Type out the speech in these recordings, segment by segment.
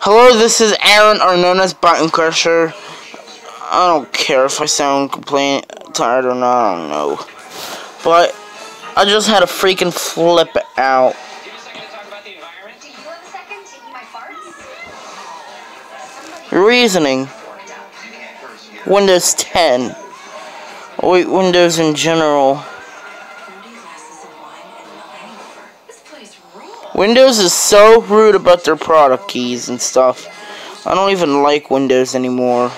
Hello, this is Aaron, or known as Button Crusher. I don't care if I sound complaining, tired or not, I don't know. But, I just had a freaking flip out. Reasoning. Windows 10. Wait, Windows in general. Windows is so rude about their product keys and stuff. I don't even like Windows anymore.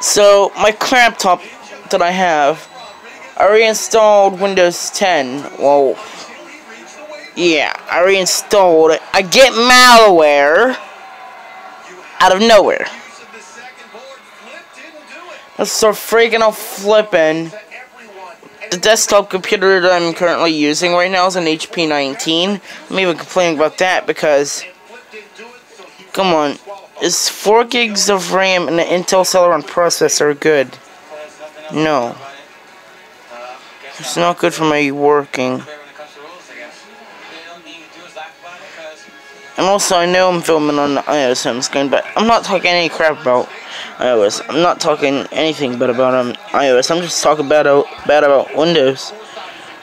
So, my laptop that I have, I reinstalled Windows 10. Well, yeah, I reinstalled it. I get malware out of nowhere. Let's start freaking out flipping. The desktop computer that I'm currently using right now is an HP 19. I'm even complaining about that because, come on, is 4 gigs of RAM and an Intel Celeron processor good? No. It's not good for my working. And also, I know I'm filming on the iOS screen, but I'm not talking any crap about iOS. I'm not talking anything but about um, iOS. I'm just talking bad, bad about Windows.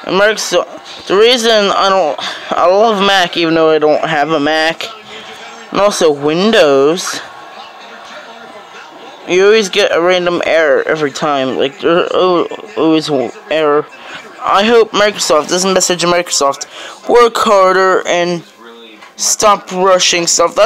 And the reason I don't, I love Mac even though I don't have a Mac, and also Windows, you always get a random error every time. Like, there's always an error. I hope Microsoft, this message of Microsoft, work harder and stop rushing stuff. That's